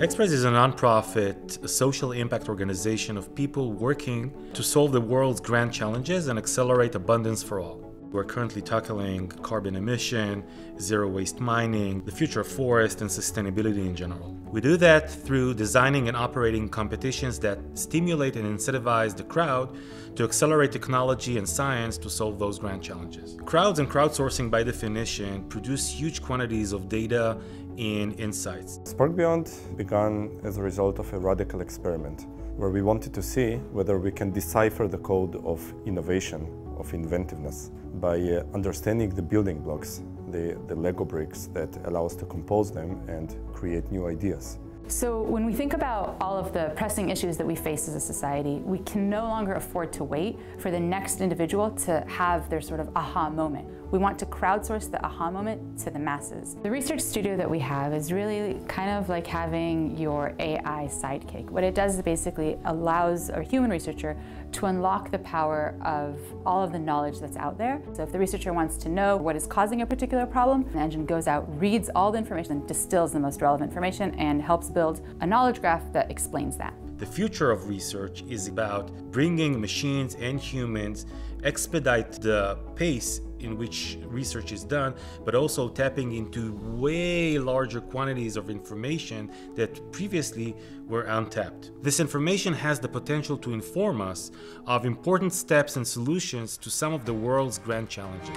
XPRIZE is a nonprofit, social impact organization of people working to solve the world's grand challenges and accelerate abundance for all. We're currently tackling carbon emission, zero waste mining, the future of forest, and sustainability in general. We do that through designing and operating competitions that stimulate and incentivize the crowd to accelerate technology and science to solve those grand challenges. Crowds and crowdsourcing, by definition, produce huge quantities of data and insights. Spark Beyond began as a result of a radical experiment where we wanted to see whether we can decipher the code of innovation of inventiveness by uh, understanding the building blocks, the, the Lego bricks that allow us to compose them and create new ideas. So when we think about all of the pressing issues that we face as a society, we can no longer afford to wait for the next individual to have their sort of aha moment. We want to crowdsource the aha moment to the masses. The research studio that we have is really kind of like having your AI sidekick. What it does is basically allows a human researcher to unlock the power of all of the knowledge that's out there. So if the researcher wants to know what is causing a particular problem, the engine goes out, reads all the information, distills the most relevant information, and helps build a knowledge graph that explains that. The future of research is about bringing machines and humans expedite the pace in which research is done, but also tapping into way larger quantities of information that previously were untapped. This information has the potential to inform us of important steps and solutions to some of the world's grand challenges.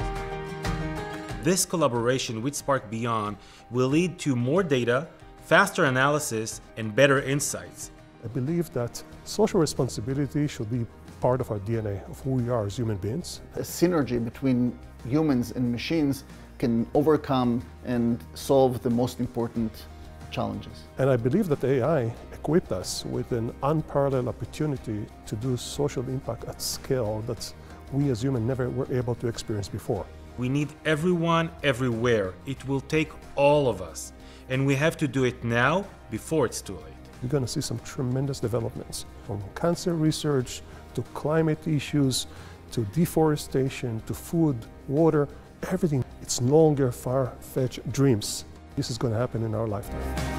This collaboration with SparkBeyond will lead to more data, faster analysis, and better insights. I believe that social responsibility should be part of our DNA, of who we are as human beings. A synergy between humans and machines can overcome and solve the most important challenges. And I believe that AI equipped us with an unparalleled opportunity to do social impact at scale that we as humans never were able to experience before. We need everyone everywhere. It will take all of us. And we have to do it now before it's too late. You're going to see some tremendous developments from cancer research to climate issues, to deforestation, to food, water, everything. It's no longer far-fetched dreams. This is going to happen in our lifetime.